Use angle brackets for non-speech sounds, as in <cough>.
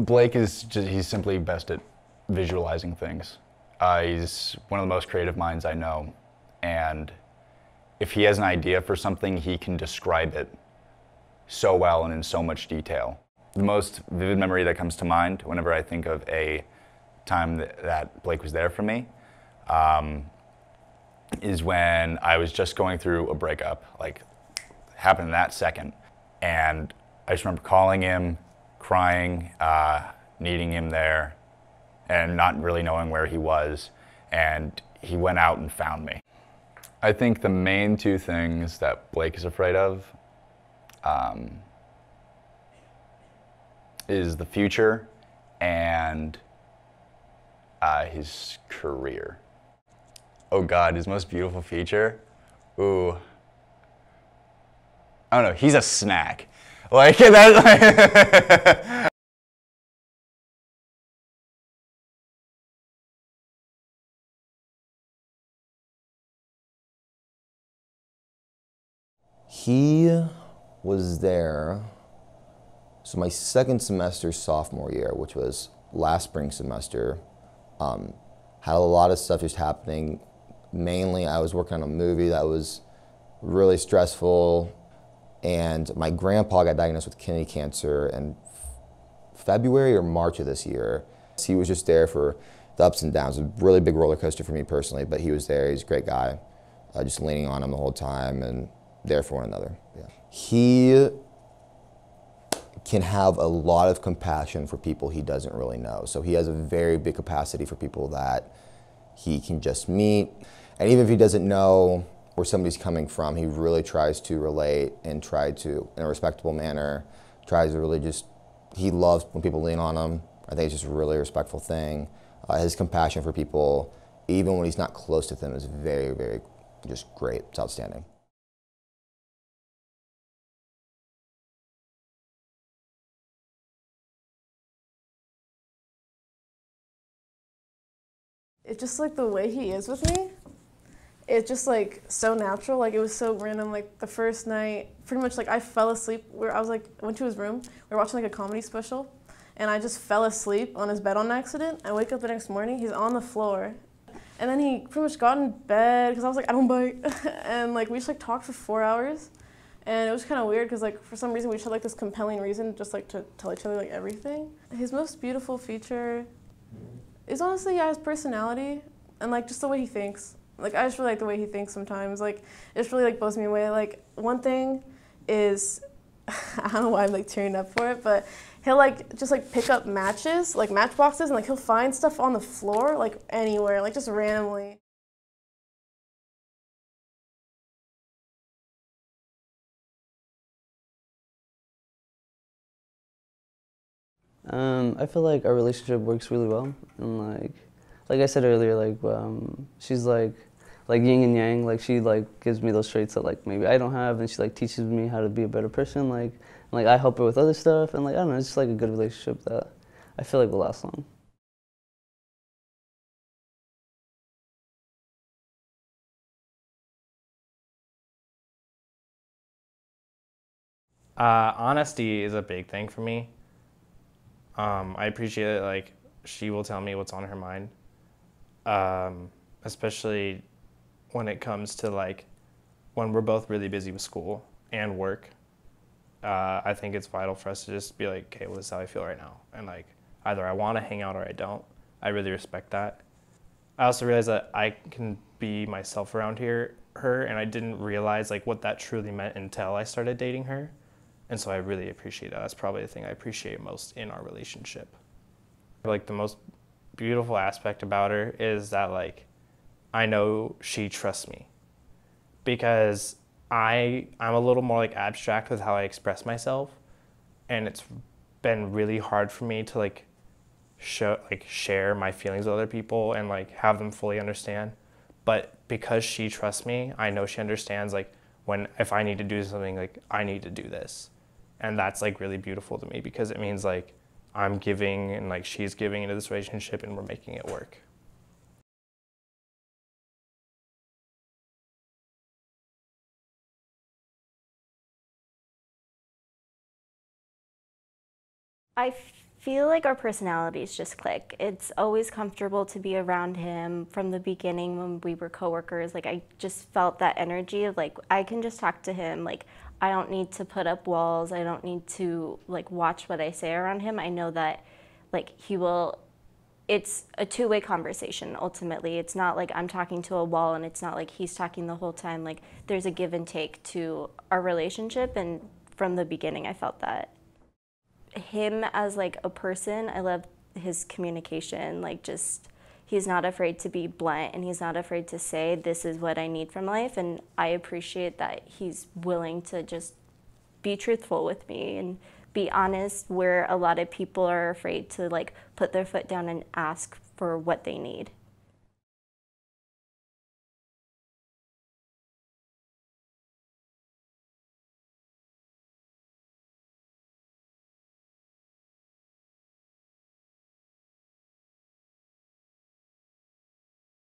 Blake is just, he's simply best at visualizing things. Uh, he's one of the most creative minds I know. And if he has an idea for something, he can describe it so well and in so much detail. The most vivid memory that comes to mind whenever I think of a time that, Blake was there for me um, is when I was just going through a breakup, like happened in that second. And I just remember calling him, crying, uh, needing him there, and not really knowing where he was. And he went out and found me. I think the main two things that Blake is afraid of um, is the future and uh, his career. Oh God, his most beautiful feature? Ooh. I don't know, he's a snack. Like, that, <laughs> He was there, so my second semester sophomore year, which was last spring semester, um, had a lot of stuff just happening. Mainly, I was working on a movie that was really stressful, and my grandpa got diagnosed with kidney cancer in February or March of this year. He was just there for the ups and downs. A really big roller coaster for me personally, but he was there. He's a great guy. Uh, just leaning on him the whole time and there for one another. Yeah. He can have a lot of compassion for people he doesn't really know. So he has a very big capacity for people that he can just meet. And even if he doesn't know where somebody's coming from, he really tries to relate and try to, in a respectable manner, tries to really just, he loves when people lean on him. I think it's just a really respectful thing. Uh, his compassion for people, even when he's not close to them, is very, very just great. It's outstanding. It's just like the way he is with me. It's just like so natural. Like it was so random. Like the first night, pretty much like I fell asleep. Where I was like went to his room. We were watching like a comedy special, and I just fell asleep on his bed on accident. I wake up the next morning. He's on the floor, and then he pretty much got in bed because I was like I don't bite, <laughs> and like we just like talked for four hours, and it was kind of weird because like for some reason we just had like this compelling reason just like to tell each other like everything. His most beautiful feature is honestly yeah his personality and like just the way he thinks. Like I just really like the way he thinks sometimes. Like it just really like blows me away. Like one thing is <laughs> I don't know why I'm like tearing up for it, but he'll like just like pick up matches, like matchboxes, and like he'll find stuff on the floor, like anywhere, like just randomly. Um, I feel like our relationship works really well, and like, like I said earlier, like um, she's like, like yin and yang. Like she like gives me those traits that like maybe I don't have, and she like teaches me how to be a better person. Like, and, like I help her with other stuff, and like I don't know, it's just like a good relationship that I feel like will last long. Uh, honesty is a big thing for me. Um, I appreciate it. Like she will tell me what's on her mind, um, especially when it comes to like when we're both really busy with school and work. Uh, I think it's vital for us to just be like, okay, well, this is how I feel right now, and like either I want to hang out or I don't. I really respect that. I also realize that I can be myself around here, her, and I didn't realize like what that truly meant until I started dating her. And so I really appreciate that. That's probably the thing I appreciate most in our relationship. Like the most beautiful aspect about her is that like I know she trusts me because I I'm a little more like abstract with how I express myself and it's been really hard for me to like show like share my feelings with other people and like have them fully understand. But because she trusts me, I know she understands like when if I need to do something like I need to do this and that's like really beautiful to me because it means like I'm giving and like she's giving into this relationship and we're making it work. I feel like our personalities just click. It's always comfortable to be around him from the beginning when we were coworkers. Like I just felt that energy of like I can just talk to him. Like I don't need to put up walls. I don't need to like watch what I say around him. I know that like he will it's a two-way conversation ultimately. It's not like I'm talking to a wall and it's not like he's talking the whole time. Like there's a give and take to our relationship and from the beginning I felt that him as like a person, I love his communication. Like just he's not afraid to be blunt and he's not afraid to say this is what I need from life and I appreciate that he's willing to just be truthful with me and be honest where a lot of people are afraid to like put their foot down and ask for what they need.